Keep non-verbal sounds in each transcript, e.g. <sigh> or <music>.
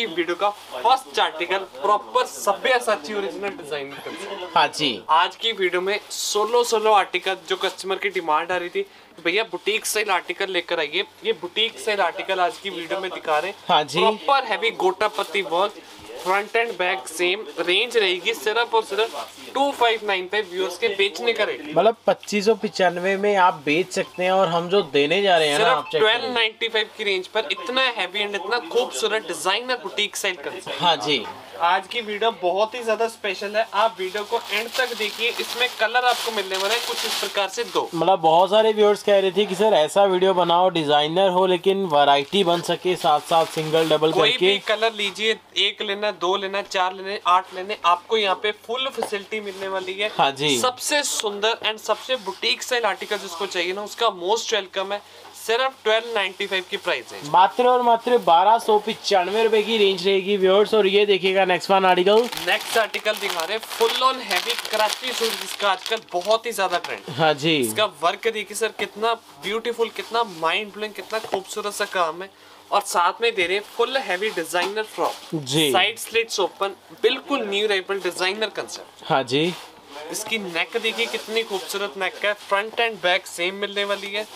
की वीडियो का first article proper सभ्य साची ओरिजिनल डिज़ाइन हाँ। जी। आज की वीडियो में सोलो सोलो आर्टिकल जो कस्टमर की डिमांड आ रही थी भैया बुटीक सेल आर्टिकल लेकर आइए। ये बुटीक सेल आर्टिकल आज की वीडियो में दिखा रहे हैं। हाँ जी। प्रॉपर हैवी गोटा पत्ती work front and back same range रहेगी सिर्फ़ और सिर्फ़ two five nine five viewers के बेचने का रेट मतलब पच्चीस सौ पिचानवे में आप बेच सकते हैं और हम जो देने जा रहे हैं ना आप ट्वेल्व। नाइन्टी फाइव की रेंज पर इतना हैवी एंड इतना खूबसूरत डिज़ाइनर बुटीक सेल कर हाँ जी। आज की वीडियो बहुत ही ज़्यादा स्पेशल है। आप वीडियो को एंड तक देखिए। इसमें कलर आपको मिलने वाला है कुछ इस प्रकार से दो। मतलब बहुत सारे व्यूअर्स कह रहे थे कि सर ऐसा वीडियो बनाओ डिज़ाइनर हो लेकिन वैरायटी बन सके साथ साथ सिंगल डबल कोई करके. भी कलर लीजिए एक लेना दो लेना चार लेने आठ लेने आपको यहाँ पे फुल फैसिलिटी मिलने वाली है। हाँ जी। सबसे सुंदर एंड सबसे बुटीक स्टाइल आर्टिकल जिसको चाहिए ना उसका मोस्ट वेलकम है। सिर्फ़ ट्वेल्व नाइन्टी फाइव की प्राइस है। मात्र और मात्र बारह सौ पिचानवे रुपए की रेंज रहेगी व्यूअर्स और ये देखिएगा next one article next article दिखा रहे full on heavy Karachi suit जिसका आजकल बहुत ही ज़्यादा ट्रेंड हाँ। जी। इसका वर्क देखिए सर कितना ब्यूटीफुल कितना माइंड ब्लोइंग कितना खूबसूरत सा काम है। और साथ में दे रहे हैं फुल हैवी डिज़ाइनर फ्रॉक जी। साइड स्लिट्स ओपन बिल्कुल न्यू राइबल डिज़ाइनर कंसेप्ट हाँ जी। इसकी नेक देखिए कितनी खूबसूरत नेक है। फ्रंट एंड बैक सेम मिलने वाली है।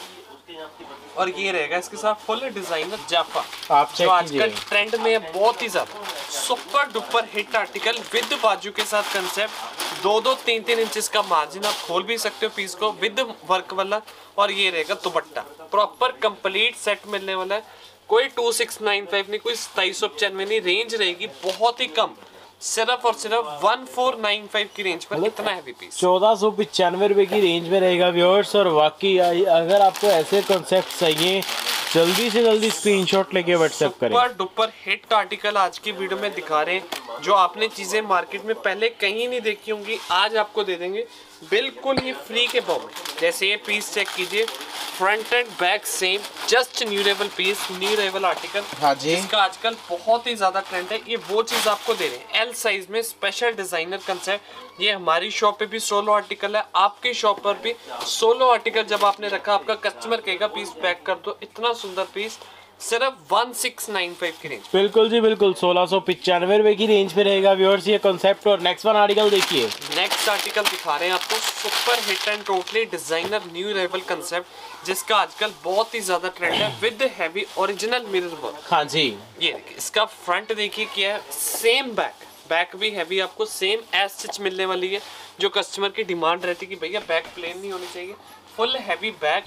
और ये रहेगा इसके साथ फुल डिज़ाइनर जाफा आप जो आजकल ट्रेंड में है बहुत ही ज़्यादा super duper hit article with बाजू के साथ कंसेप्ट दो दो तीन तीन इंच का मार्जिन आप खोल भी सकते हो पीस को विद वर्क वाला। और ये रहेगा दुपट्टा प्रॉपर कंप्लीट सेट मिलने वाला है। कोई टू सिक्स नाइन फाइव नहीं कोई सताईस सौ पचानवे नहीं रेंज रहेगी बहुत ही कम। सिर्फ़ और सिर्फ़ वन फोर नाइन फाइव की रेंज पर कितना हैवी पीस चौदह सौ पिचानवे रुपए की रेंज में रहेगा व्यूअर्स और वाकई अगर आपको ऐसे कॉन्सेप्ट चाहिए जल्दी से जल्दी स्क्रीनशॉट लेके व्हाट्सएप करें। सुपर डुपर हिट आर्टिकल आज की वीडियो में दिखा रहे हैं जो आपने चीज़ें मार्केट में पहले कहीं नहीं देखी होंगी आज आपको दे देंगे। बिल्कुल ही फ्री के भाव में जैसे ये पीस चेक कीजिए। Front and back same just new level piece new level article हाँ जी। इसका आजकल बहुत ही ज़्यादा ट्रेंड है। ये वो चीज़ आपको दे रहे हैं। एल साइज़ में स्पेशल डिज़ाइनर कंसेप्ट ये हमारी शॉप पे भी सोलो आर्टिकल है। आपके शॉप पर भी सोलो आर्टिकल जब आपने रखा आपका कस्टमर कहेगा पीस पैक कर दो। इतना सुंदर पीस सिर्फ़ वन सिक्स नाइन फाइव की रेंज बिल्कुल जी बिल्कुल। सोलह सौ पिचानवे रुपए की रेंज में रहेगा व्यूअर्स ये कॉन्सेप्ट और नेक्स्ट वन आर्टिकल देखिए। नेक्स्ट आर्टिकल दिखा रहे हैं आपको super hit and totally designer new level concept जिसका आजकल बहुत ही ज़्यादा ट्रेंड है with heavy original mirror work हाँ जी। ये इसका फ्रंट देखिए क्या है सेम बैक बैक भी हैवी आपको सेम एस स्टिच मिलने वाली है जो कस्टमर की डिमांड रहती है कि भैया बैक प्लेन नहीं होनी चाहिए। Full heavy back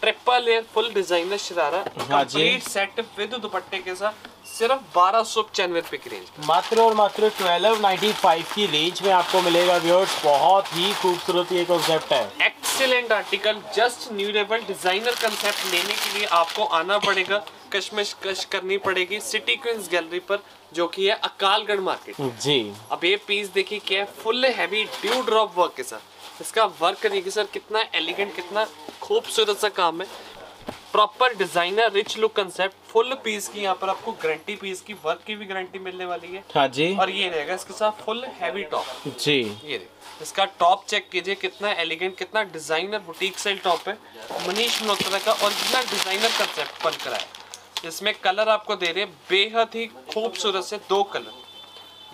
triple layer full designer sharara complete set with दुपट्टे के साथ सिर्फ़ बारह सौ पचानवे रुपए की रेंज मात्र और मात्र ट्वेल्व नाइन्टी फाइव की रेंज में आपको मिलेगा व्यूअर्स बहुत ही खूबसूरत ये कॉन्सेप्ट है। Excellent article just new level designer concept लेने के लिए आपको आना पड़ेगा। कश्मश कश करनी पड़ेगी सिटी क्वींस गैलरी पर। जो कि है अकालगढ़ मार्केट। जी। अब ये पीस देखिए क्या है full heavy dew drop work के साथ इसका वर्क देखिए सर कितना एलिगेंट कितना खूबसूरत सा काम है। Proper designer rich look concept full piece की यहाँ पर आपको गारंटी पीस की वर्क की भी गारंटी मिलने वाली है। हाँ जी। और ये रहेगा इसके साथ फुल हैवी टॉप जी। ये इसका टॉप चेक कीजिए कितना एलिगेंट कितना डिज़ाइनर बुटीक स्टाइल टॉप है। मनीष मल्होत्रा का और कितना डिज़ाइनर कंसेप्ट बन कर है इसमें कलर आपको दे रहे हैं बेहद ही खूबसूरत से दो कलर।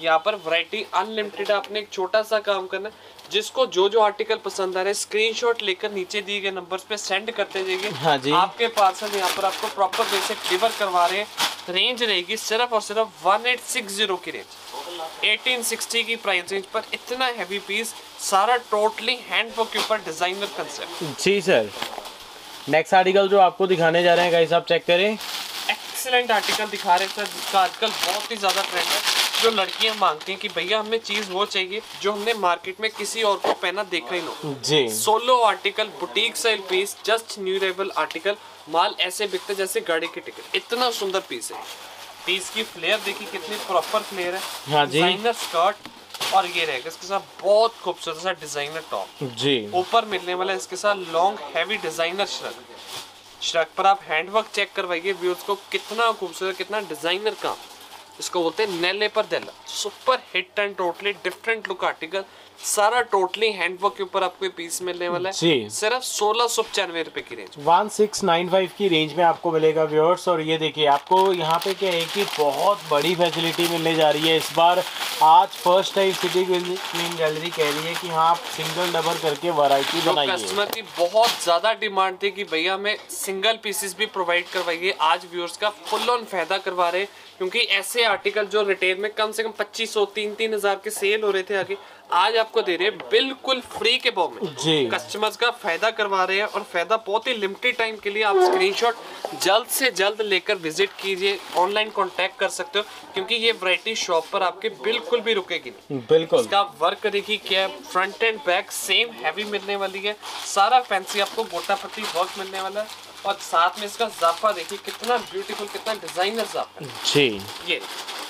यहाँ पर वैरायटी अनलिमिटेड आपने एक छोटा सा काम करना जिसको जो जो आर्टिकल पसंद आ रहे हैं स्क्रीनशॉट लेकर नीचे दिए गए नंबर्स पे सेंड करते जाइए। हाँ जी। आपके पार्सल यहाँ पर आपको प्रॉपर से डिलीवर करवा रहे हैं। रेंज रहेगी सिर्फ़ और सिर्फ़ वन एट सिक्स ज़ीरो की रेंज 1860 की प्राइस रेंज पर इतना हैवी पीस सारा टोटली हैंड वर्क के ऊपर डिज़ाइनर कंसेप्ट जी सर नेक्स्ट आर्टिकल जो आपको दिखाने जा रहे हैं गाइस आप चेक करें। एक्सीलेंट आर्टिकल दिखा रहे हैं जिसका आजकल बहुत ही ज़्यादा ट्रेंड है। जो लड़कियाँ मांगती हैं कि भैया हमें चीज़ वो चाहिए जो हमने मार्केट में किसी और को पहना देखा ही। ना जी। Solo article boutique style piece just new rebel article माल ऐसे बिकते जैसे गाड़ी की टिकट इतना सुंदर पीस है। पीस की फ्लेयर देखिए कितनी प्रॉपर फ्लेयर है। हाँ जी। डिज़ाइनर स्कर्ट और ये रहेगा इसके साथ बहुत खूबसूरत सा डिज़ाइनर टॉप जी। ऊपर मिलने वाला इसके साथ long heavy designer shrug shrug पर आप हैंडवर्क चेक करवाइए व्यूज़ को कितना खूबसूरत, कितना डिज़ाइनर काम इसको बोलते हैं नेले पर देला। Super hit and totally different look article सारा टोटली हैंडवर्क के ऊपर आपको पीस मिलने वाला है। जी। सिर्फ़ सोलह सौ पचानवे रुपए की range one six nine five की रेंज में आपको मिलेगा व्यूअर्स और ये देखिए आपको यहाँ पे क्या है कि बहुत बड़ी फैसिलिटी मिलने जा रही है इस बार। आज first time city queen gallery कह रही है कि हाँ आप सिंगल डबल करके वैरायटी बनाइए। कस्टमर की बहुत ज़्यादा डिमांड थी कि भैया हमें सिंगल पीसेस भी प्रोवाइड करवाइए। आज व्यूअर्स का फुल ऑन फ़ायदा करवा रहे क्योंकि ऐसे आर्टिकल जो रिटेल में कम से कम पच्चीस सौ तीन तीन हज़ार के सेल हो रहे थे आगे आज आपको दे रहे हैं बिल्कुल फ्री के भाव में। जी। कस्टमर्स का फ़ायदा करवा रहे हैं और फ़ायदा बहुत ही लिमिटेड टाइम के लिए आप स्क्रीनशॉट जल्द से जल्द लेकर विज़िट कीजिए ऑनलाइन कांटेक्ट कर सकते हो क्योंकि ये वैरायटी शॉप पर आपके बिल्कुल भी रुकेगी नहीं। बिल्कुल। इसका वर्क देखिए क्या? है front and back same heavy मिलने वाली है। सारा फैंसी आपको गोटा पत्ती वर्क मिलने वाला है। और साथ में इसका जाफा देखिए कितना ब्यूटीफुल कितना डिज़ाइनर जाफा जी। ये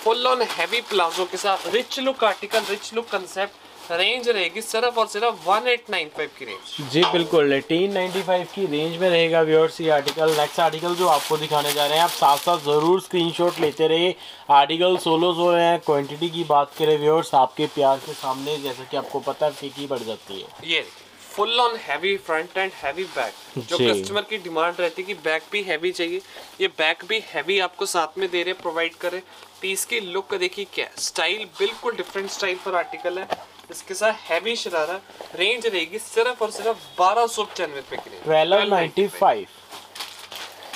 फुल ऑन हैवी प्लाजो के साथ rich look article rich look concept range रहेगी सिर्फ़ और सिर्फ़ 1895 की रेंज जी बिल्कुल। एटीन नाइन्टी फाइव की रेंज में रहेगा व्यूअर्स ये आर्टिकल नेक्स्ट आर्टिकल जो आपको दिखाने जा रहे हैं आप साथ साथ ज़रूर स्क्रीनशॉट लेते रहिए। आर्टिकल सोलो सो रहे हैं क्वांटिटी की बात करें व्यूअर्स आपके प्यार के सामने जैसे कि आपको पता है फीकी बढ़ जाती है। ये full on heavy front and heavy back जो जी। कस्टमर की डिमांड रहती है कि बैक भी हैवी चाहिए ये बैक भी हैवी आपको साथ में दे रहे प्रोवाइड करे पीस की लुक देखिए क्या स्टाइल बिल्कुल डिफरेंट स्टाइल पर आर्टिकल है। इसके साथ हैवी शरारा रेंज रहेगी सिर्फ़ और सिर्फ़ बारह सौ पचानवे रुपए की twelve ninety five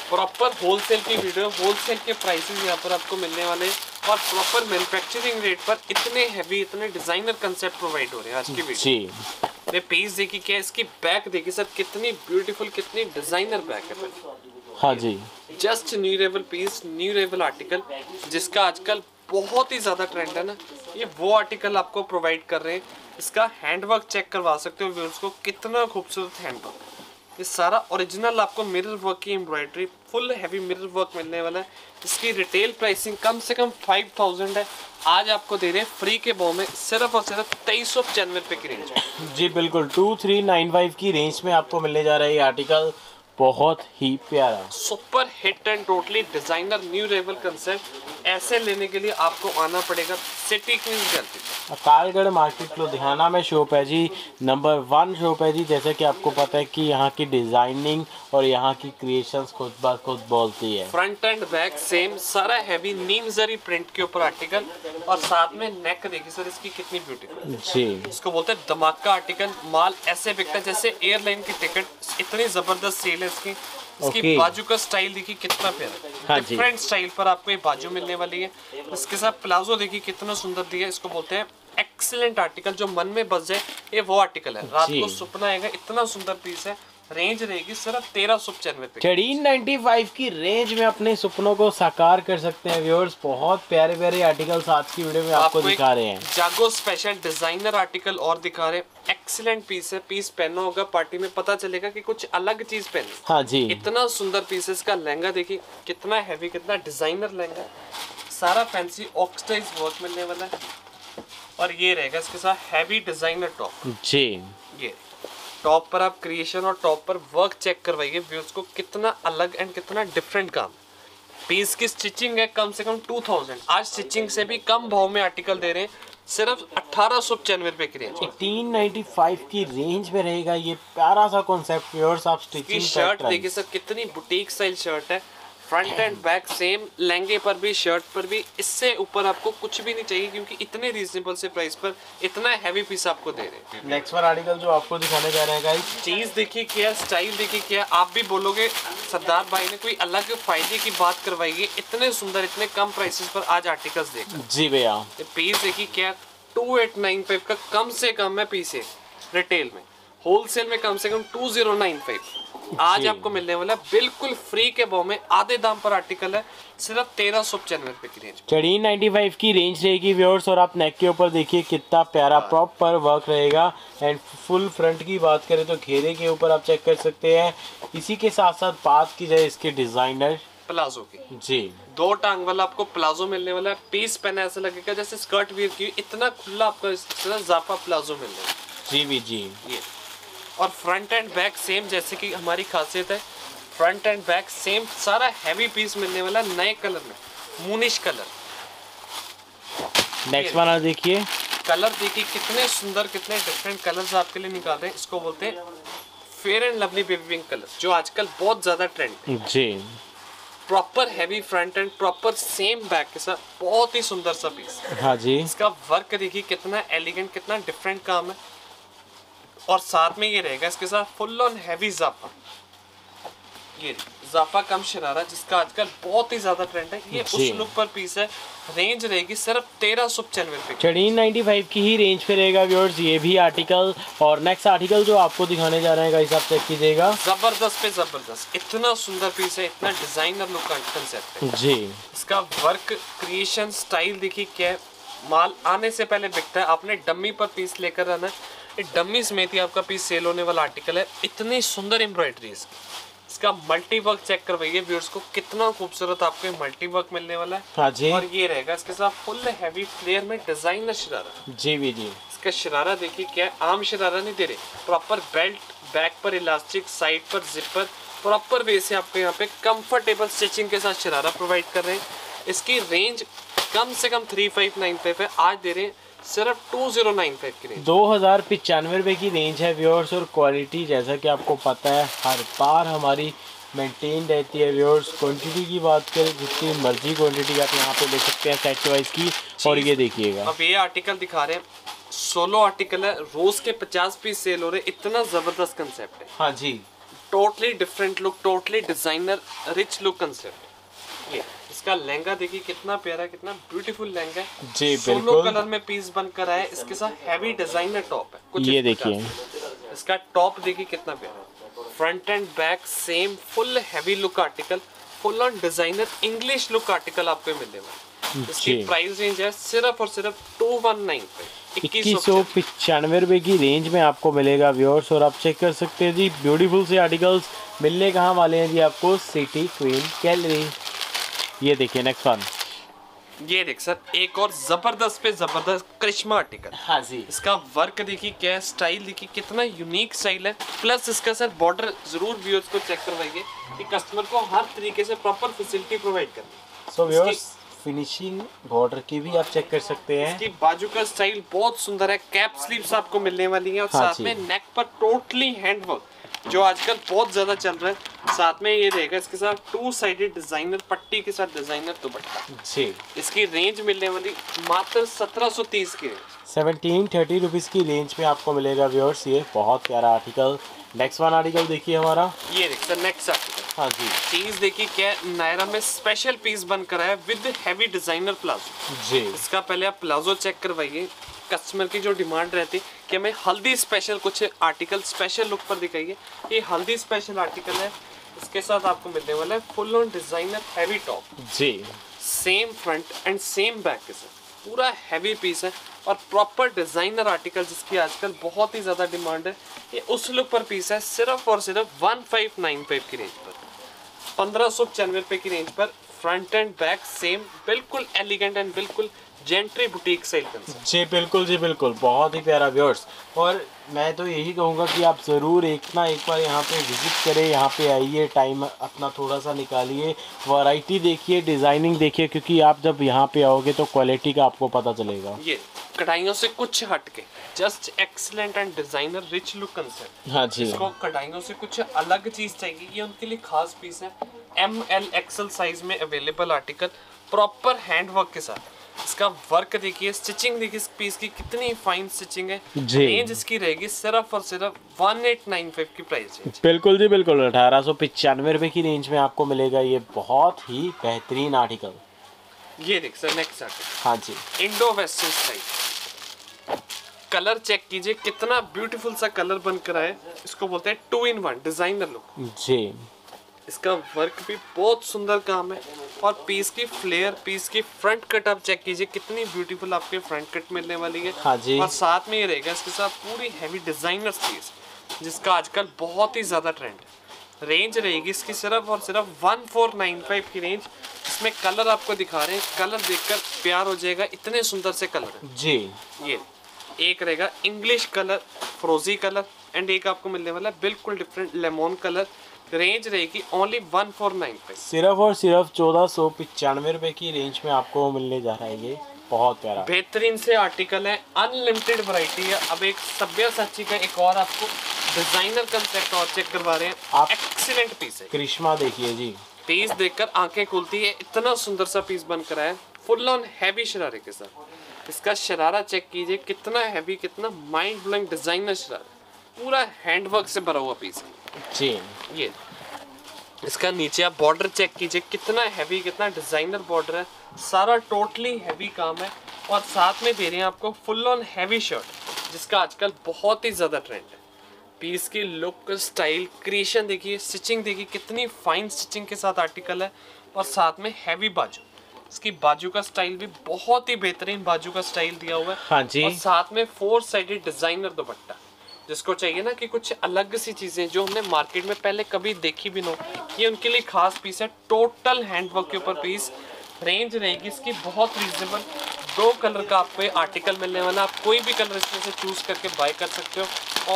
proper wholesale की वीडियो होलसेल के प्राइसेस यहाँ पर आपको मिलने वाले और प्रॉपर मैन्युफैक्चरिंग रेट पर इतने हैवी इतने डिज़ाइनर कंसेप्ट प्रोवाइड हो रहे हैं आज की वीडियो जी। ये पीस देखिए क्या इसकी बैक देखिए सर कितनी ब्यूटीफुल कितनी डिज़ाइनर बैक है। हाँ जी। Just new level piece new level article जिसका आजकल बहुत ही ज़्यादा ट्रेंड है ना। ये वो आर्टिकल आपको प्रोवाइड कर रहे हैं। इसका हैंडवर्क चेक करवा सकते हो व्यूअर्स को। कितना खूबसूरत हैंडवर्क ये सारा ओरिजिनल आपको मिरर वर्क की embroidery full heavy mirror work मिलने वाला है। इसकी रिटेल प्राइसिंग कम से कम फाइव थाउज़ेंड है। आज आपको दे रहे हैं फ्री के भाव में सिर्फ़ और सिर्फ़ तेईस सौ पचानवे रुपये की रेंज जी, बिल्कुल। टू थ्री नाइन फाइव की रेंज में आपको मिलने जा रहा है ये आर्टिकल बहुत ही प्यारा। Super hit and totally designer new level concept ऐसे लेने के लिए आपको आना पड़ेगा city queen Akalgarh market Ludhiana में शॉप है जी। नंबर वन शॉप है जी जैसे कि आपको पता है कि यहाँ की डिज़ाइनिंग और यहाँ की क्रिएशंस खुद ब खुद बोलती है। फ्रंट एंड बैक सेम सारा हैवी नीम जरी प्रिंट के ऊपर आर्टिकल और साथ में नेक देखिए सर इसकी कितनी ब्यूटीफुल जी। इसको बोलते हैं धमाका आर्टिकल माल ऐसे बिकता है जैसे एयरलाइन की टिकट इतनी ज़बरदस्त सेल है इसकी इसकी Okay. बाजू का स्टाइल देखिए कितना प्यारा हाँ। डिफरेंट स्टाइल पर आपको ये बाजू मिलने वाली है। इसके साथ प्लाजो देखिए कितना सुंदर दिया इसको बोलते हैं एक्सीलेंट आर्टिकल जो मन में बस जाए ये वो आर्टिकल है। रात को सपना आएगा इतना सुंदर पीस है। रेंज रहेगी सिर्फ़ तेरह सौ पचानवे थर्टीन नाइन्टी फाइव की रेंज में अपने सपनों को साकार कर सकते हैं व्यूअर्स बहुत प्यारे प्यारे आर्टिकल्स आज की वीडियो में आपको दिखा रहे हैं। जागो स्पेशल डिज़ाइनर आर्टिकल और दिखा रहे हैं। एक्सीलेंट पीस है। पीस पहनना होगा पार्टी में पता चलेगा कि कुछ अलग चीज़ पहनी हाँ। जी। इतना सुंदर पीस का लहंगा देखिए कितना हैवी कितना डिज़ाइनर लहंगा सारा फैंसी ऑक्सटाइज वर्क मिलने वाला है। और ये रहेगा इसके साथ हैवी डिज़ाइनर टॉप जी। ये। टॉप पर आप क्रिएशन और टॉप पर वर्क चेक करवाइए व्यूज़ को कितना अलग एंड कितना डिफरेंट काम। पीस की स्टिचिंग है कम से कम 2000 आज स्टिचिंग से भी कम भाव में आर्टिकल दे रहे हैं सिर्फ़ अठारह सौ पचानवे रुपए की रेंज एटीन नाइन्टी फाइव की रेंज में रहेगा ये प्यारा सा कॉन्सेप्ट स्टिचिंग शर्ट देखिए सर कितनी बुटीक स्टाइल शर्ट है। फ्रंट एंड बैक सेम लहंगे पर भी शर्ट पर भी इससे ऊपर आपको कुछ भी नहीं चाहिए क्योंकि इतने रीजनेबल से प्राइस पर इतना हैवी पीस आपको दे रहे हैं। नेक्स्ट वन आर्टिकल जो आपको दिखाने जा रहे हैं गाइस चीज़ देखिए क्या स्टाइल देखिए क्या आप भी बोलोगे सरदार भाई ने कोई अलग फ़ायदे की बात करवाई है इतने सुंदर इतने कम प्राइसेस पर आज आर्टिकल्स देख। जी भैया। पीस देखिए क्या टू एट नाइन फाइव का कम से कम है पीस है रिटेल में। होलसेल में कम से कम टू ज़ीरो नाइन फाइव आज आपको मिलने वाला है बिल्कुल फ्री के भाव में आधे दाम पर आर्टिकल है सिर्फ़ तेरह सौ पचानवे रुपए की रेंज थर्टीन नाइन्टी फाइव की रेंज रहेगी व्यूअर्स और आप नेक के ऊपर देखिए कितना प्यारा प्रॉपर वर्क रहेगा। एंड फुल फ्रंट की बात करें तो घेरे के ऊपर आप चेक कर सकते हैं। इसी के साथ साथ बात की जाए इसके डिज़ाइनर प्लाजो की। जी। दो टांग वाला आपको प्लाजो मिलने वाला है। पीस पहना ऐसा लगेगा जैसे स्कर्ट वियर की इतना खुला आपको इस तरह जाफा प्लाजो मिल रहा है। जी भी जी। ये। और फ्रंट एंड बैक सेम जैसे कि हमारी खासियत है। फ्रंट एंड बैक सेम सारा हैवी पीस मिलने वाला नए कलर में मूनिश कलर नेक्स्ट वाला देखिए। कलर देखिए कितने सुंदर कितने डिफरेंट कलर्स आपके लिए निकाल। रहे हैं इसको बोलते हैं fair and lovely baby pink colour जो आजकल बहुत ज़्यादा ट्रेंड है। जी। Proper heavy front and proper same back के साथ बहुत ही सुंदर सा पीस हाँ जी। इसका वर्क देखिए कितना एलिगेंट कितना डिफरेंट काम है। और साथ में ये रहेगा इसके साथ फुल ऑन हैवी जाफा ये जाफा कम शरारा जिसका आजकल बहुत ही ज़्यादा ट्रेंड है। ये उस लुक पर पीस है। रेंज रहेगी सिर्फ़ तेरह सौ पचानवे रुपए की थर्टीन नाइन्टी फाइव की ही रेंज पे रहेगा व्यूअर्स ये भी आर्टिकल और नेक्स्ट आर्टिकल जो आपको दिखाने जा रहे हैं गाइस आप चेक कीजिएगा। ज़बरदस्त पे ज़बरदस्त। इतना सुंदर पीस है इतना डिज़ाइनर लुक का कंसेप्ट है। जी। इसका वर्क क्रिएशन स्टाइल देखिए क्या माल आने से पहले बिकता है। आपने डम्मी पर पीस लेकर आना है। ये डम्मी समेत ही आपका पीस सेल होने वाला आर्टिकल है। इतनी सुंदर एम्ब्रॉयडरी इसकी। इसका मल्टी वर्क चेक करवाइए व्यूअर्स को कितना खूबसूरत आपको मल्टी वर्क मिलने वाला है। हाँ जी। और ये रहेगा इसके साथ फुल हैवी फ्लेयर में डिज़ाइनर शरारा जी भी जी। इसका शरारा देखिए क्या आम शरारा नहीं दे रहे। प्रॉपर बेल्ट बैक पर इलास्टिक साइड पर जिपर प्रॉपर वे से आपको यहाँ पे कंफर्टेबल स्टिचिंग के साथ शरारा प्रोवाइड कर रहे हैं। इसकी रेंज कम से कम थ्री फाइव नाइन फाइव है। आज दे रहे हैं सिर्फ़ टू ज़ीरो नाइन फाइव की रेंज दो हज़ार पचानवे रुपये की रेंज है व्यूअर्स और क्वालिटी जैसा कि आपको पता है हर बार हमारी मेंटेन रहती है व्यूअर्स क्वांटिटी की बात करें जितनी मर्ज़ी क्वांटिटी आप यहाँ पे ले सकते हैं सेट वाइज की और ये देखिएगा। अब ये आर्टिकल दिखा रहे हैं सोलो आर्टिकल है रोज के पचास पीस सेल हो रहे इतना ज़बरदस्त कंसेप्ट है। हाँ जी। Totally different look totally designer rich look concept ये इसका लहंगा देखिए कितना प्यारा कितना ब्यूटीफुल लहंगा है। जी, सोलो बिल्कुल। कलर में पीस बनकर आया इसके साथ हैवी डिज़ाइनर टॉप है। कुछ ये देखिए। इसका टॉप देखिए कितना प्यारा front and back same full heavy look article full on designer English look article आपको वाला इसकी प्राइस रेंज है सिर्फ़ और सिर्फ़ टू वन नाइन इक्कीस सौ पचानवे रुपये की रेंज में आपको मिलेगा व्यूअर्स और आप चेक कर सकते हैं जी ब्यूटीफुल से आर्टिकल्स मिलने कहाँ वाले हैं जी आपको? सिटी क्वीन गैलरी ये देखिए नेक्स्ट वन ये देख सर एक और ज़बरदस्त पे ज़बरदस्त करिश्मा आर्टिकल। हाँ जी। इसका वर्क देखिए क्या स्टाइल देखिए कितना यूनिक स्टाइल है। प्लस इसका सर बॉर्डर ज़रूर व्यूअर्स को चेक करवाइए कि कस्टमर को हर तरीके से प्रॉपर फैसिलिटी प्रोवाइड करनी सो व्यूअर्स फिनिशिंग बॉर्डर की भी आप चेक कर सकते हैं। इसकी बाजू का स्टाइल बहुत सुंदर है। कैप स्लीव्स आपको मिलने वाली है और हाँ साथ में नेक पर टोटली हैंड वर्क जो आजकल बहुत ज़्यादा चल रहा है साथ में ये रहेगा इसके साथ टू साइडेड डिज़ाइनर पट्टी के साथ डिज़ाइनर दुपट्टा। जी। इसकी रेंज मिलने वाली मात्र 1730 की रेंज सेवनटीन थर्टी रुपीज़ की रेंज में आपको मिलेगा व्यूअर्स ये बहुत प्यारा आर्टिकल नेक्स्ट वन आर्टिकल देखिए हमारा। ये देख सर नेक्स्ट आर्टिकल हाँ जी। चीज़ देखिए क्या नायरा में स्पेशल पीस बनकर आया विद हैवी डिज़ाइनर प्लाजो। जी। इसका पहले आप प्लाजो चेक करवाइए। कस्टमर की जो डिमांड रहती है कि हमें हल्दी स्पेशल कुछ आर्टिकल स्पेशल लुक पर दिखाइए। ये हल्दी स्पेशल आर्टिकल है इसके साथ आपको मिलने वाला है full on designer heavy top ji. Same front and same back के साथ। पूरा हैवी पीस है और प्रॉपर डिज़ाइनर आर्टिकल जिसकी आजकल बहुत ही ज़्यादा डिमांड है ये उस लुक पर पीस है सिर्फ़ और सिर्फ़ वन फाइव नाइन फाइव की रेंज पर। पंद्रह सौ पचानवे रुपये की रेंज पर फ्रंट एंड बैक सेम बिल्कुल एलिगेंट एंड बिल्कुल जेंट्री बुटीक सेल जी बिल्कुल जी बिल्कुल। बहुत ही प्यारा व्यूअर्स और मैं तो यही कहूँगा कि आप ज़रूर एक ना एक बार यहाँ पे विज़िट करें यहाँ पे आइए टाइम अपना थोड़ा सा निकालिए वैरायटी देखिए डिज़ाइनिंग देखिए क्योंकि आप जब यहाँ पे आओगे तो क्वालिटी का आपको पता चलेगा। ये कढ़ाइयों से कुछ हटके just excellent and designer rich look concept हाँ जी। इसको कढ़ाइयों से कुछ अलग चीज़ चाहिए ये उनके लिए खास पीस है। एम एल एक्सएल साइज़ में अवेलेबल आर्टिकल प्रॉपर हैंडवर्क के साथ। इसका वर्क देखिए स्टिचिंग देखिए इस पीस की कितनी फाइन स्टिचिंग है। रेंज इसकी रहेगी सिर्फ़ और सिर्फ़ वन एट नाइन फाइव की प्राइस रेंज बिल्कुल जी बिल्कुल। अठारह सौ पचानवे रुपये की रेंज में आपको मिलेगा ये बहुत ही बेहतरीन आर्टिकल ये देख सर नेक्स्ट आर्टिकल हाँ जी। Indo western style colour check कीजिए कितना ब्यूटीफुल सा कलर बनकर आए इसको बोलते हैं two in one designer look जी। इसका वर्क भी बहुत सुंदर काम है। और पीस की फ्लेयर पीस की फ्रंट कट आप चेक कीजिए कितनी ब्यूटीफुल आपके फ्रंट कट मिलने वाली है। हाँ जी। और साथ में ये रहेगा इसके साथ पूरी हैवी डिज़ाइनर पीस जिसका आजकल बहुत ही ज़्यादा ट्रेंड है। रेंज रहेगी इसकी सिर्फ़ और सिर्फ़ वन फोर नाइन फाइव की रेंज इसमें कलर आपको दिखा रहे हैं। कलर देखकर प्यार हो जाएगा इतने सुंदर से कलर है। जी। ये एक रहेगा इंग्लिश कलर फ्रोजी कलर एंड एक आपको मिलने वाला है बिल्कुल डिफरेंट लेमोन कलर रेंज रहेगी only one four nine five सिर्फ़ और सिर्फ़ चौदह सौ पचानवे रुपये की रेंज में आपको मिलने जा रहा है ये। बहुत प्यारा। बेहतरीन से आर्टिकल है अनलिमिटेड वैरायटी है। अब एक सभ्य साची का एक और आपको डिज़ाइनर कंसेप्ट और चेक करवा रहे हैं। आप- एक्सीलेंट पीस है। करिश्मा देखिए जी। पीस देखकर आँखें खुलती है। इतना सुंदर सा पीस बनकर आया। फुल ऑन हैवी शरारे के साथ। इसका शरारा चेक कीजिए कितना हैवी कितना माइंड ब्लोइंग डिज़ाइनर शरारा। पूरा हैंडवर्क से भरा हुआ पीस है। जी। ये। इसका नीचे आप बॉर्डर चेक कीजिए कितना हैवी कितना डिज़ाइनर बॉर्डर है। सारा टोटली हैवी काम है और साथ में दे रहे हैं आपको फुल ऑन हैवी शर्ट जिसका आजकल बहुत ही ज़्यादा ट्रेंड है। पीस की लुक स्टाइल क्रिएशन देखिए स्टिचिंग देखिए कितनी फाइन स्टिचिंग के साथ आर्टिकल है और साथ में हैवी बाजू। इसकी बाजू का स्टाइल भी बहुत ही बेहतरीन बाजू का स्टाइल दिया हुआ है। हाँ जी। और साथ में फोर साइडेड डिज़ाइनर दुपट्टा। जिसको चाहिए ना कि कुछ अलग सी चीज़ें जो हमने मार्केट में पहले कभी देखी भी ना हो, ये उनके लिए खास पीस है। टोटल हैंडवर्क के ऊपर पीस रेंज रहेगी इसकी बहुत रीजनेबल दो कलर का आपको ये आर्टिकल मिलने वाला आप कोई भी कलर इसमें से चूज़ करके बाय कर सकते हो।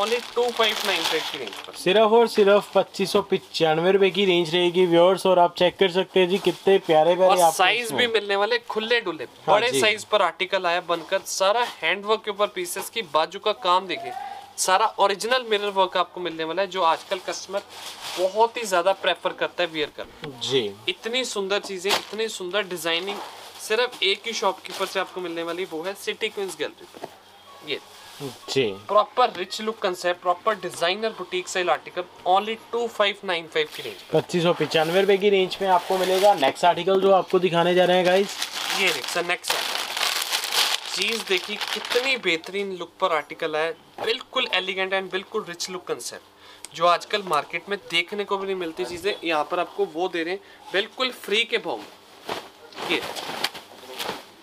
ओनली टू फाइव नाइन की रेंज पर। सिर्फ़ और सिर्फ़ पच्चीस सौ पिचानवे रुपए की रेंज रहेगी व्यूअर्स और आप चेक कर सकते हैं जी कितने प्यारे प्यारे आपको साइज़ भी मिलने वाले खुले डुले। हाँ बड़े साइज़ पर आर्टिकल आया बनकर सारा हैंडवर्क के ऊपर पीसेस की बाजू का काम देखिए। सारा ओरिजिनल मिरर वर्क आपको मिलने वाला है जो आजकल कस्टमर बहुत ही ज़्यादा प्रेफर करता है वियर करना। जी। इतनी सुंदर चीज़ें इतनी सुंदर डिज़ाइनिंग सिर्फ़ एक ही शॉपकीपर से आपको मिलने वाली वो है सिटी क्वींस गैलरी पर ये। जी। Proper rich look concept proper designer boutique sale article only two five nine five की रेंज पच्चीस सौ पिचानवे रुपए की रेंज में आपको मिलेगा नेक्स्ट आर्टिकल जो आपको दिखाने जा रहे हैं गाइस ये नेक्स्ट चीज़ देखिए कितनी बेहतरीन लुक पर आर्टिकल है। बिल्कुल एलिगेंट एंड बिल्कुल रिच लुक कंसेप्ट जो आजकल मार्केट में देखने को भी नहीं मिलती चीज़ें, यहाँ पर आपको वो दे रहे हैं, बिल्कुल फ्री के भाव में ये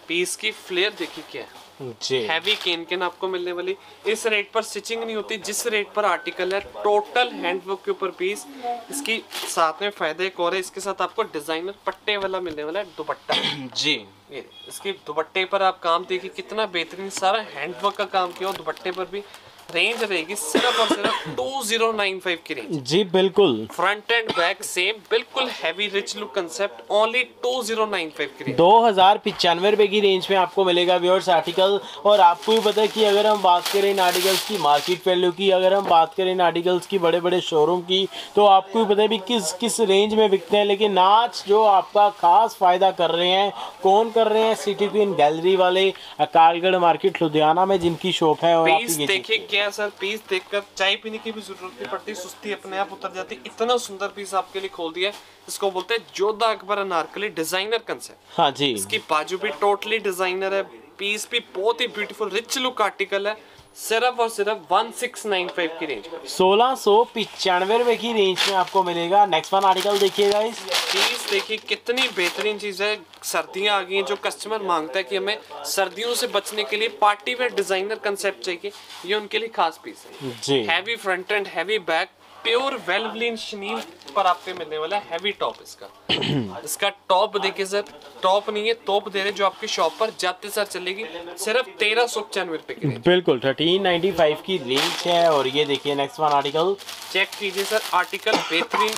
पीस की फ्लेयर देखिए क्या है। हैवी केन केन आपको मिलने वाली। इस रेट पर स्टिचिंग नहीं होती। जिस रेट पर आर्टिकल है टोटल हैंडवर्क के ऊपर पीस इसकी साथ में फ़ायदा एक और है। इसके साथ आपको डिज़ाइनर पट्टे वाला मिलने वाला है दुपट्टा। <clears throat> जी। ये इसके दुपट्टे पर आप काम देखिए कितना बेहतरीन सारा हैंडवर्क का काम किया और दुपट्टे पर भी। रेंज रहेगी सिर्फ़ और सिर्फ़ टू ज़ीरो नाइन फाइव की रेंज जी बिल्कुल। फ्रंट एंड बैक सेम बिल्कुल heavy rich look concept only two zero nine five की रेंज दो हज़ार पिचानवे रुपए की रेंज में आपको मिलेगा व्यूअर्स आर्टिकल और आपको भी पता है कि अगर हम बात करें इन आर्टिकल्स की मार्केट वैल्यू की अगर हम बात करें इन आर्टिकल्स की बड़े बड़े शोरूम की तो आपको भी पता है भी किस किस रेंज में बिकते हैं। लेकिन आज जो आपका खास फ़ायदा कर रहे हैं कौन कर रहे हैं? सिटी क्वीन गैलरी वाले अकालगढ़ मार्केट लुधियाना में जिनकी शॉप है और देखिए क्या सर पीस देखकर चाय पीने की भी ज़रूरत नहीं पड़ती सुस्ती अपने आप उतर जाती इतना सुंदर पीस आपके लिए खोल दिया है इसको बोलते हैं जोधा अकबर अनारकली डिज़ाइनर कंसेप्ट हाँ जी। इसकी बाजू भी टोटली डिज़ाइनर है पीस भी बहुत ही ब्यूटीफुल रिच लुक आर्टिकल है। सिर्फ़ और सिर्फ़ 1695 की रेंज में सोलह सौ पिचानवे रुपए की रेंज में आपको मिलेगा। नेक्स्ट वन आर्टिकल देखिएगा इस चीज़ देखिए कितनी बेहतरीन चीज़ है। सर्दियाँ आ गई हैं जो कस्टमर माँगता है कि हमें सर्दियों से बचने के लिए पार्टी वेयर डिज़ाइनर कंसेप्ट चाहिए। ये उनके लिए खास पीस है। जी। Heavy front and heavy back pure वेलवलिन शनील पर आपको मिलने वाला है हैवी टॉप इसका। <clears throat> इसका टॉप देखिए सर टॉप नहीं है टॉप दे रहे जो आपकी शॉप पर जाते सर चलेगी सिर्फ़ तेरह सौ पचानवे रुपए की बिल्कुल थर्टीन नाइन्टी फाइव की रेंज है और ये देखिए नेक्स्ट वन आर्टिकल चेक कीजिए सर आर्टिकल बेहतरीन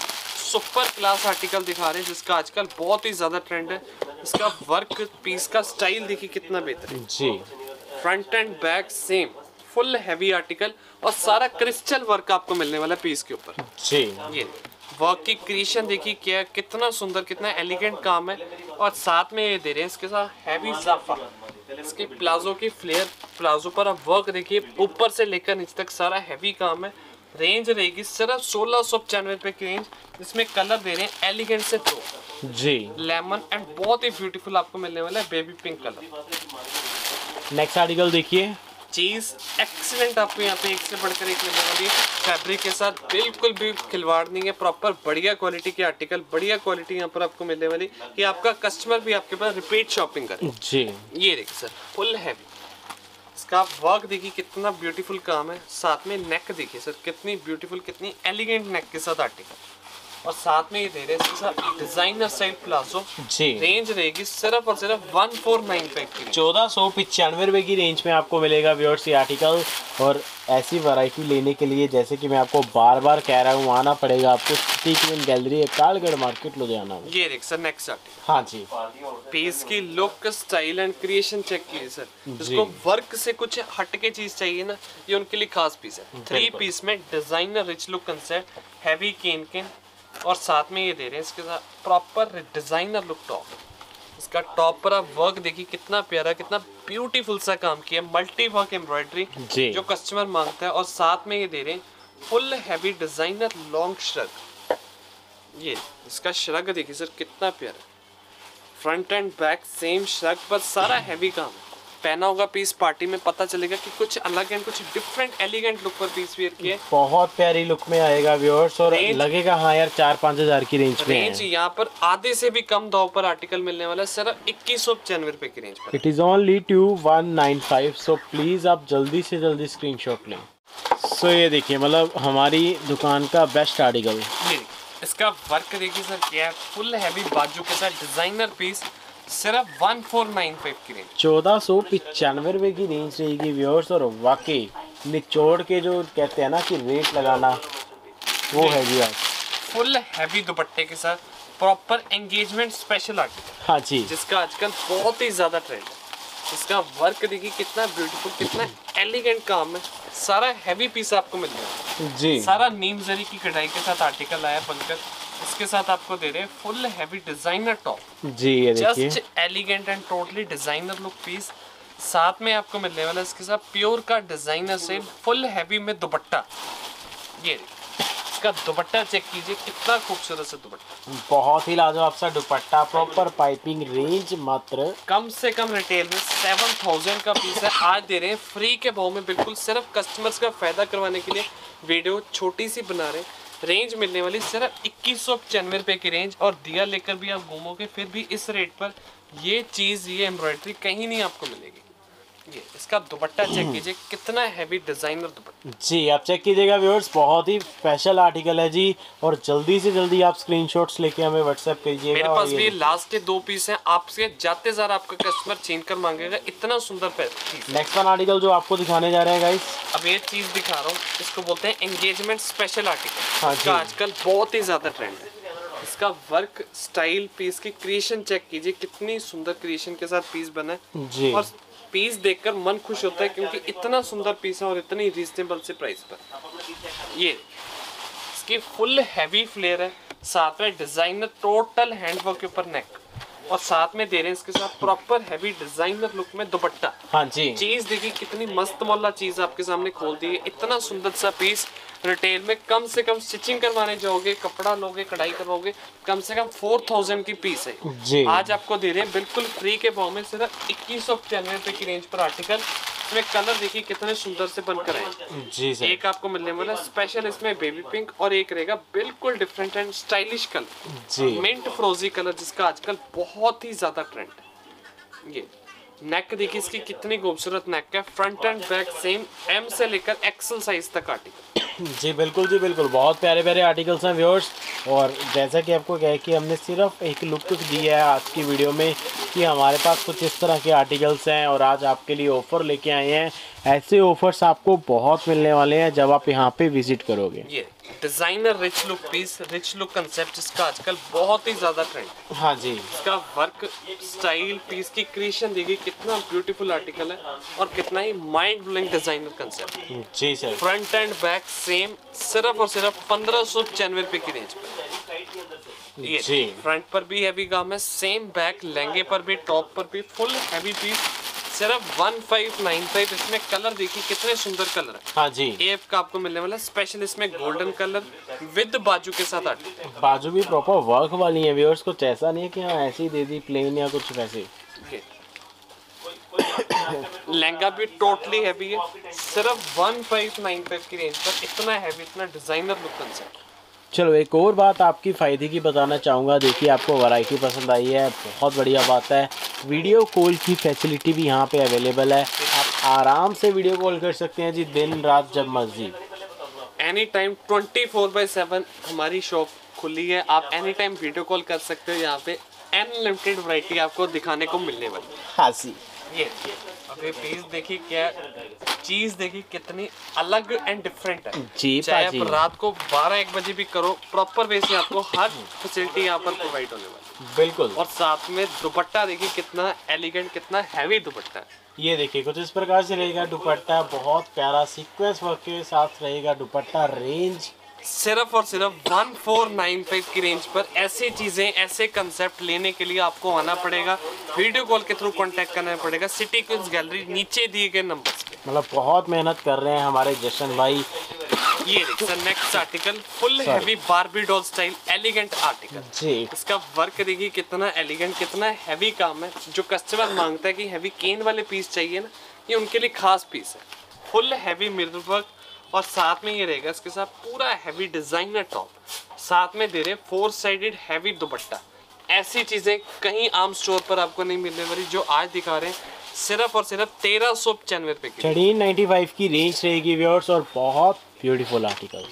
सुपर क्लास आर्टिकल दिखा रहे हैं जिसका आजकल बहुत ही ज़्यादा ट्रेंड है। इसका वर्क पीस का स्टाइल देखिए कितना बेहतरीन। जी। Front and back same full heavy article और सारा क्रिस्टल वर्क आपको मिलने वाला है पीस के ऊपर। जी। ये वर्क की क्रिएशन देखिए क्या कितना सुंदर कितना एलिगेंट काम है। और साथ में ये दे रहे हैं इसके साथ हैवी जाफा इसके प्लाजो की फ्लेयर प्लाजो पर आप वर्क देखिए ऊपर से लेकर नीचे तक सारा हैवी काम है। रेंज रहेगी सिर्फ़ सोलह सौ पचानवे रुपए की रेंज इसमें कलर दे रहे हैं एलिगेंट से दो। जी। लेमन एंड बहुत ही ब्यूटीफुल आपको मिलने वाला है baby pink colour next article देखिए। चीज़ एक्सीलेंट आपको यहाँ पे एक से बढ़कर एक मिलने वाली फैब्रिक के साथ बिल्कुल भी खिलवाड़ नहीं है। प्रॉपर बढ़िया क्वालिटी के आर्टिकल बढ़िया क्वालिटी यहाँ पर आपको मिलने वाली कि आपका कस्टमर भी आपके पास रिपीट शॉपिंग करे। जी। ये देखिए सर फुल हैवी इसका आप वर्क देखिए कितना ब्यूटीफुल काम है। साथ में नेक देखिए सर कितनी ब्यूटीफुल कितनी एलिगेंट नेक के साथ आर्टिकल और साथ में ये दे रहे हैं इसके साथ डिज़ाइनर स्टाइल प्लाजो जी। रेंज रहेगी सिर्फ़ और सिर्फ़ वन फोर नाइन फाइव की चौदह सौ पचानवे रुपये की रेंज में आपको मिलेगा व्यूअर्स ये आर्टिकल और ऐसी वैरायटी लेने के लिए जैसे कि मैं आपको बार बार कह रहा हूँ आना पड़ेगा आपको city queen gallery Kalgarh market Ludhiana में। ये देख सर नेक्स्ट आर्टिकल हाँ जी। पीस की look style and creation check कीजिए सर। जिसको वर्क से कुछ हटके चीज़ चाहिए ना ये उनके लिए खास पीस है। थ्री पीस में designer rich look concept heavy can can और साथ में ये दे रहे हैं इसके साथ प्रॉपर डिज़ाइनर लुक टॉप इसका टॉप पर आप वर्क देखिए कितना प्यारा कितना ब्यूटीफुल सा काम किया। मल्टी वर्क एम्ब्रॉयडरी जो कस्टमर माँगता है और साथ में ये दे रहे हैं full heavy designer long shrug ये इसका श्रग देखिए सर कितना प्यारा। Front and back same shrug पर सारा हैवी काम है। पहना होगा पीस पार्टी में पता चलेगा कि कुछ अलग एंड कुछ डिफरेंट एलिगेंट लुक पर पीस वेयर है बहुत प्यारी लुक में आएगा व्यूअर्स और लगेगा हाँ यार चार पाँच हज़ार की रेंज में। रेंज यहाँ पर आधे से भी कम दाव पर आर्टिकल मिलने वाला है सिर्फ़ इक्कीस सौ पचानवे रुपए की range it is only two one nine five so please आप जल्दी से जल्दी स्क्रीनशॉट लें। सो ये देखिए मतलब हमारी दुकान का बेस्ट आर्टिकल इसका वर्क देखिए सर क्या है? फुल हैवी बाजू के साथ डिज़ाइनर पीस सिर्फ़ वन फोर नाइन फाइव की रेंज चौदह सौ पचानवे रुपये की रेंज रहेगी व्यूअर्स और वाकई निचोड़ के जो कहते हैं ना कि रेट लगाना वो है जी आज। फुल हैवी दुपट्टे के साथ प्रॉपर एंगेजमेंट स्पेशल आर्टिकल हाँ जी। जिसका आजकल बहुत ही ज़्यादा ट्रेंड है। इसका वर्क देखिए कितना ब्यूटीफुल कितना एलिगेंट काम है। सारा हैवी पीस आपको मिल जाएगा जी। सारा नीम जरी की कढ़ाई के साथ आर्टिकल आया बनकर इसके साथ आपको दे रहे हैं फुल हैवी डिज़ाइनर टॉप जी ये देखिए। Just elegant and totally designer look piece साथ में आपको मिलने वाला इसके साथ प्योर का डिज़ाइनर से फुल हैवी में दुपट्टा। ये इसका दुपट्टा चेक कीजिए कितना खूबसूरत सा दुपट्टा। बहुत ही लाजवाब सा दुपट्टा प्रॉपर पाइपिंग रेंज मात्र। कम से कम रिटेल में सेवन थाउज़ेंड का पीस है। आज दे रहे हैं फ्री के भाव में बिल्कुल सिर्फ़ कस्टमर्स का फ़ायदा करवाने के लिए। वीडियो छोटी सी बना रहे हैं। रेंज मिलने वाली सिर्फ़ इक्कीस सौ पचानवे रुपये की रेंज और दिया लेकर भी आप घूमोगे, फिर भी इस रेट पर ये चीज़, ये एम्ब्रॉयडरी कहीं नहीं आपको मिलेगी। ये इसका दुपट्टा चेक कीजिए कितना हैवी डिज़ाइनर दुपट्टा। जी आप चेक कीजिएगा व्यूअर्स बहुत ही स्पेशल आर्टिकल है जी और जल्दी से जल्दी आप स्क्रीनशॉट्स लेके हमें व्हाट्सएप कीजिएगा मेरे पास भी लास्ट के दो पीस हैं आपसे जाते जार आपका कस्टमर छीन कर मांगेगा इतना सुंदर पीस नेक्स्ट वन आर्टिकल जो आपको दिखाने जा रहे हैं गाइस अब एक चीज़ दिखा रहा हूँ इसको बोलते हैं एंगेजमेंट स्पेशल आर्टिकल हाँ जी। आजकल बहुत ही ज़्यादा ट्रेंड है। इसका वर्क स्टाइल पीस की क्रिएशन चेक कीजिए कितनी सुंदर क्रिएशन के साथ पीस बना है। जी। और पीस देखकर मन खुश होता है क्योंकि इतना सुंदर पीस है और इतनी रीजनेबल से प्राइस पर। ये इसकी फुल हैवी फ्लेयर है साथ में डिज़ाइनर टोटल हैंडवर्क के ऊपर नेक और साथ में दे रहे हैं इसके साथ प्रॉपर हैवी डिज़ाइनर लुक में दुपट्टा। हाँ जी। चीज़ देखिए कितनी मस्त मौला चीज़ आपके सामने खोल दी है। इतना सुंदर सा पीस रिटेल में कम से कम स्टिचिंग करवाने जाओगे कपड़ा लोगे कढ़ाई करवाओगे कम से कम फोर थाउज़ेंड की पीस है। जी। आज आपको दे रहे हैं बिल्कुल फ्री के भाव में सिर्फ़ इक्कीस सौ पचानवे रुपए की रेंज पर आर्टिकल इसमें कलर देखिए कितने सुंदर से बनकर आए जी सर। एक आपको मिलने वाला स्पेशल इसमें बेबी पिंक और एक रहेगा बिल्कुल डिफरेंट एंड स्टाइलिश कलर जी। मिंट फ्रोजी कलर जिसका आजकल बहुत ही ज़्यादा ट्रेंड है। ये। नेक देखिए इसकी कितनी खूबसूरत नेक है। Front and back same M से लेकर एक्सल साइज़ तक आर्टिकल <clears throat> जी बिल्कुल जी बिल्कुल। बहुत प्यारे प्यारे आर्टिकल्स हैं व्यूअर्स और जैसा कि आपको कहे कि हमने सिर्फ़ एक लुक दिया है आज की वीडियो में कि हमारे पास कुछ इस तरह के आर्टिकल्स हैं और आज आपके लिए ऑफ़र लेके आए हैं। ऐसे ऑफर्स आपको बहुत मिलने वाले हैं जब आप यहाँ पे विज़िट करोगे। Designer rich look piece rich look concept जिसका आजकल बहुत ही ज़्यादा ट्रेंड है। हाँ जी। इसका वर्क स्टाइल पीस की क्रिएशन देखिए कितना ब्यूटीफुल आर्टिकल है और कितना ही mind blowing designer concept ji sir. Front and back same सिर्फ़ और सिर्फ़ पंद्रह सौ पचानवे रुपए की रेंज पर ये जी। फ्रंट पर भी हैवी काम है सेम बैक लहंगे पर भी टॉप पर भी फुल हैवी पीस सिर्फ़ वन फाइव नाइन फाइव इसमें कलर देखिए कितने सुंदर कलर है। हाँ जी। एफ़ का आपको मिलने वाला स्पेशल इसमें गोल्डन कलर विद बाजू के साथ आर्टिकल बाजू भी प्रॉपर वर्क वाली है व्यूअर्स कुछ ऐसा नहीं है कि हाँ ऐसे दे दी प्लेन या कुछ वैसे। लहंगा भी टोटली हैवी है। सिर्फ़ वन फाइव नाइन फाइव की रेंज पर इतना हैवी इतना डिज़ाइनर लुक कंसेप्ट चलो एक और बात आपकी फ़ायदे की बताना चाहूँगा। देखिए आपको वैरायटी पसंद आई है बहुत बढ़िया बात है। वीडियो कॉल की फैसिलिटी भी यहाँ पे अवेलेबल है। आप आराम से वीडियो कॉल कर सकते हैं जी दिन रात जब मर्ज़ी। Any time twenty four by seven हमारी शॉप खुली है। आप एनी टाइम वीडियो कॉल कर सकते हो यहाँ पे। अनलिमिटेड वैरायटी आपको दिखाने को मिलने वाली हाँ। जी। ये। अभी पीस देखिए क्या चीज़ देखिए कितनी अलग एंड डिफरेंट है। जी चाहे आप रात को 12 एक बजे भी करो प्रॉपर वे से आपको हर फैसिलिटी यहाँ पर प्रोवाइड होने वाली बिल्कुल। और साथ में दुपट्टा देखिए कितना एलिगेंट कितना हैवी दुपट्टा है। ये देखिए कुछ इस प्रकार से रहेगा दुपट्टा बहुत प्यारा सीक्वेंस वर्क के साथ रहेगा दुपट्टा रेंज सिर्फ़ और सिर्फ़ 1495 की रेंज पर ऐसी चीज़ें ऐसे कंसेप्ट लेने के लिए आपको आना पड़ेगा। वीडियो कॉल के थ्रू कांटेक्ट करना पड़ेगा। सिटी क्वींस गैलरी नीचे दिए गए नंबर मतलब बहुत मेहनत कर रहे हैं हमारे जशन भाई। ये देखिए next article full heavy Barbie doll style elegant article जी। इसका वर्क देखिए कितना एलिगेंट कितना हैवी काम है। जो कस्टमर माँगता है कि हैवी केन वाले पीस चाहिए ना ये उनके लिए खास पीस है। फुल हैवी मिरर वर्क और साथ में ये रहेगा इसके साथ पूरा हैवी डिज़ाइनर टॉप साथ में दे रहे फोर साइडेड हैवी दुपट्टा। ऐसी चीज़ें कहीं आम स्टोर पर आपको नहीं मिलने वाली जो आज दिखा रहे हैं सिर्फ़ और सिर्फ़ तेरह सौ पचानवे रुपए की थर्टीन नाइन्टी फाइव की रेंज रहेगी व्यूअर्स और बहुत ब्यूटीफुल आर्टिकल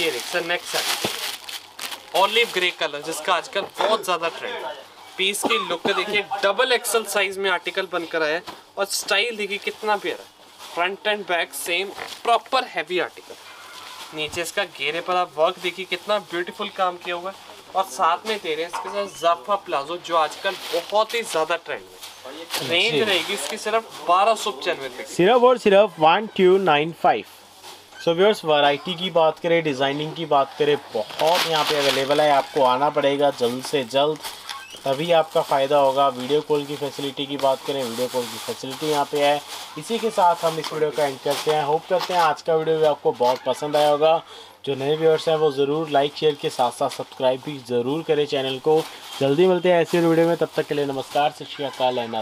ये sir next olive grey colour जिसका आजकल बहुत ज़्यादा ट्रेंड है। पीस की लुक देखिए डबल एक्सल साइज़ में आर्टिकल बनकर आया है और स्टाइल देखिए कितना प्यारा front and back same proper heavy article नीचे इसका घेरे पर आप वर्क देखिए कितना ब्यूटीफुल काम किया हुआ है। और साथ में दे रहे हैं इसके साथ जाफा प्लाजो जो आजकल बहुत ही ज़्यादा ट्रेंड में रेंज रहेगी इसकी सिर्फ़ बारह सौ पचानवे सिर्फ़ और सिर्फ़ one two nine five so viewers variety की बात करें डिज़ाइनिंग की बात करें बहुत यहाँ पे अवेलेबल है। आपको आना पड़ेगा जल्द से जल्द। तभी आपका फ़ायदा होगा। वीडियो कॉल की फैसिलिटी की बात करें, वीडियो कॉल की फैसिलिटी यहाँ पे है। इसी के साथ हम इस वीडियो का एंड करते हैं। होप करते हैं आज का वीडियो भी आपको बहुत पसंद आया होगा। जो नए व्यूअर्स हैं वो ज़रूर लाइक शेयर के साथ साथ सब्सक्राइब भी ज़रूर करें चैनल को। जल्दी मिलते हैं ऐसे वीडियो में। तब तक के लिए नमस्कार, सत श्री अकाल एंड